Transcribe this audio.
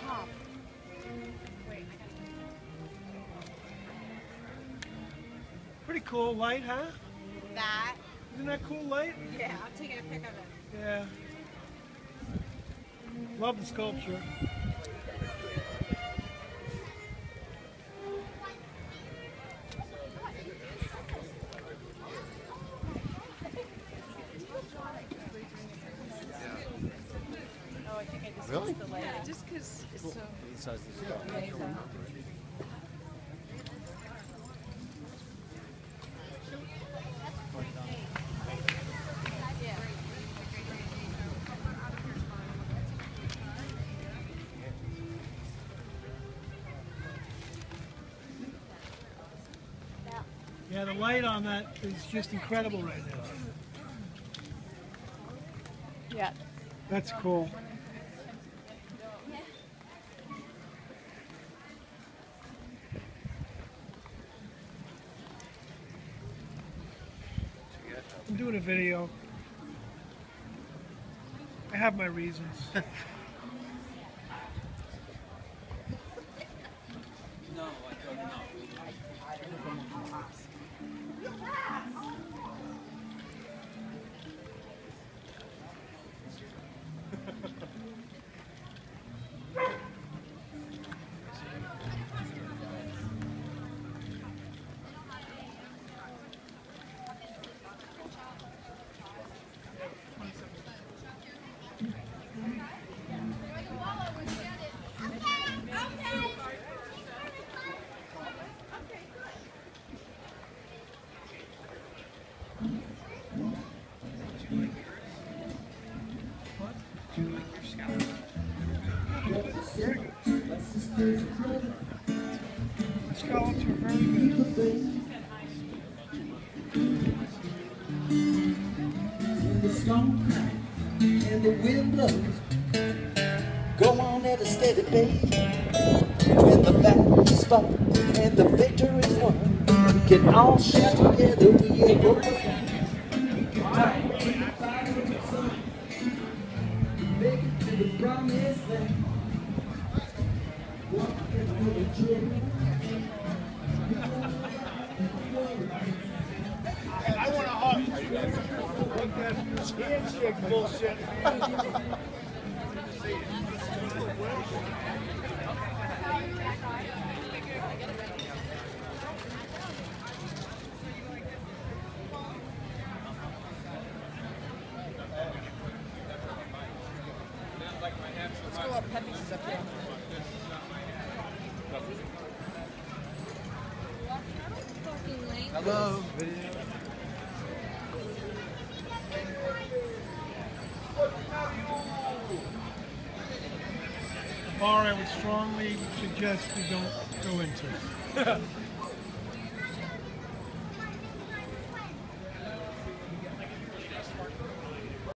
top. Pretty cool light, huh? That. Isn't that cool light? Yeah, I'm taking a pic of it. Yeah. Love the sculpture. Really? missed the light. Just because it's so. Besides the amazing. Yeah, the light on that is just incredible right now. Yeah. That's cool. I'm doing a video. I have my reasons. The scallops are very good. the storm crack and the wind blows. Go on at a steady pace. When the battles fall and the victory's won, we can all shout together. We ain't overcome. We can talk to the fire of the. Make it to the promised land. Walking with a journey. I want a hug. Handshake bullshit. Let's go up. Is up here. Hello. Bar I would strongly suggest you don't go into.